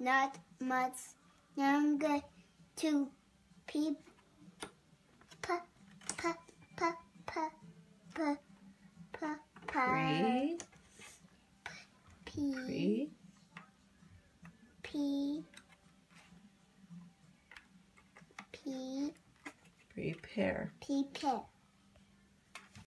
not much younger to peep. p p p p p p Pre. p Pre. p p Prepare. prepare